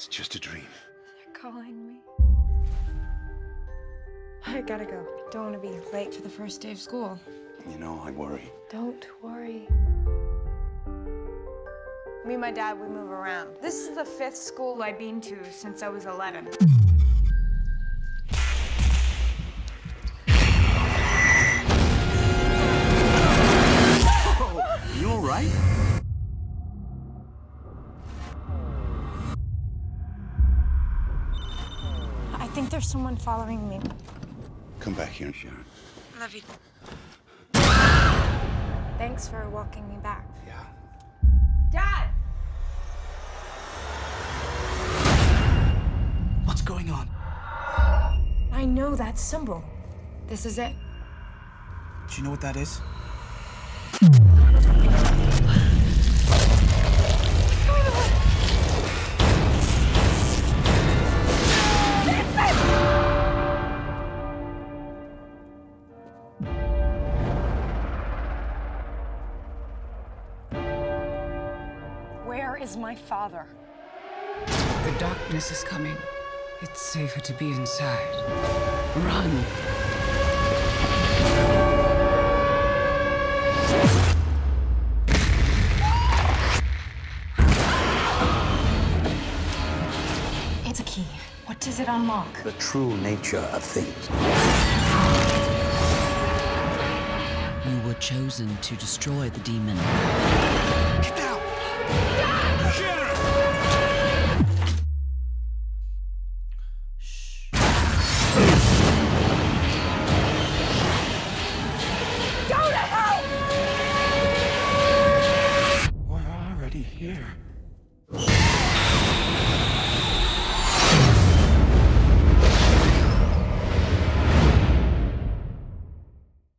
It's just a dream. They're calling me. I gotta go. Don't want to be late for the first day of school. You know, I worry. Don't worry. Me and my dad, we move around. This is the fifth school I've been to since I was 11. you all right? Think there's someone following me. Come back here, Sharon. Love you. Thanks for walking me back. Yeah. Dad! What's going on? I know that symbol. This is it. Do you know what that is? Where is my father? The darkness is coming. It's safer to be inside. Run. It's a key. What does it unlock? The true nature of things. You were chosen to destroy the demon. Shooter!